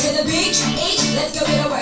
to the beach. Each, let's go get away.